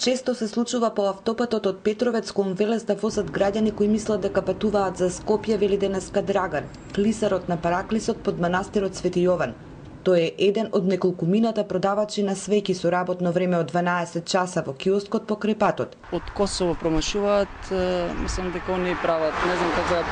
Често се случува по автопатот од Петровец кон Велес да возат граѓани кои мислат дека патуваат за Скопје, вели денеска Драган, клисарот на Параклисот под манастирот Свети Јован. Тој е еден од неколкумината продавачи на свеки со работно време од 12 часа во киоскот по крепатот. Од Косово промашуваат, мислам дека они прават, не знам како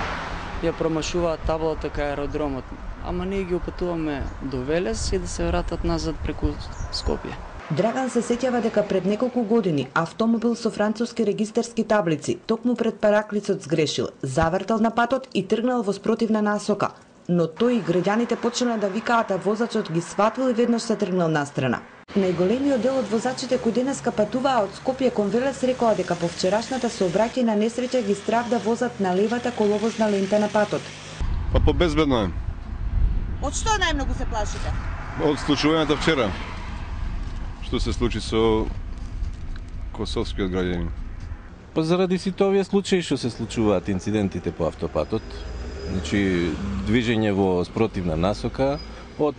ја промашуваат таблата кај аеродромот. Ама ние ги опатуваме до Велес и да се вратат назад преку Скопје. Драган се сеќава дека пред неколку години автомобил со француски регистарски таблици токму пред Параклицот сгрешил, завртал на патот и тргнал во спротивна насока, но тој и граѓаните почнале да викаат, а возачот ги сватил и веднаш се тргнал настрана. Најголемиот дел од возачите кои денеска патуваа од Скопје кон Велес рекоа дека по вчерашната сообраќајна несреќа ги страв да возат на левата коловозна лента на патот. Па побезбедно е. Од што најмногу се плашите? Од случувањето вчера. Што се случи со косовскиот граѓанин. Па заради сите овие случаи што се случуваат инцидентите по автопатот, значи движење во спротивна насока од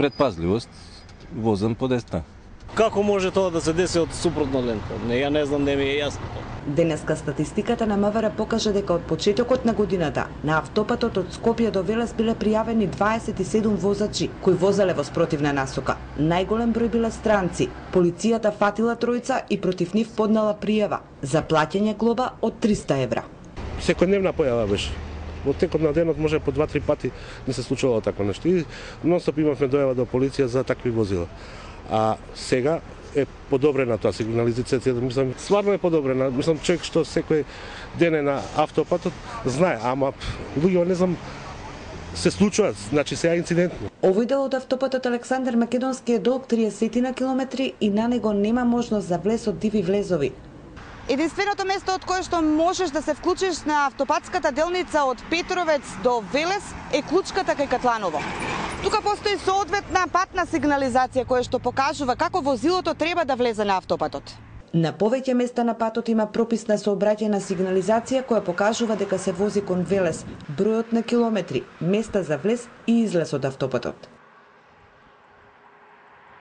предпазливост возам по десна. Како може тоа да се деси од супротна лента? Не, ја не знам, не ми е јасно тоа. Денеска статистиката на МВР покажа дека од почетокот на годината на автопатот од Скопје до Велес биле пријавени 27 возачи кои возеле во спротивна насока. Најголем број биле странци. Полицијата фатила тројца и против нив поднала пријава за плаќање глоба од 300 евра. Секојдневна појава беше во текот на денот може по два-три пати не се случувало такво нешто. И нонстоп имавме дојава до полиција за такви возила. А сега е подобрена тоа сигнализацијата, мислам, стварно е подобрена. Мислам, човек што секој ден е на автопатот, знае, ама луѓе не знам се случуваат, значи сега инцидентно. Овој дел од автопатот Александар Македонски е долг 30 на километри и на него нема можност за влез од диви влезови. Единственото место од кое што можеш да се вклучиш на автопатската делница од Петровец до Велес е клучката кај Катланово. Тука постои соодветна патна сигнализација која што покажува како возилото треба да влезе на автопатот. На повеќе места на патот има прописна сообраќајна сигнализација која покажува дека се вози кон Велес, бројот на километри, места за влез и излез од автопатот.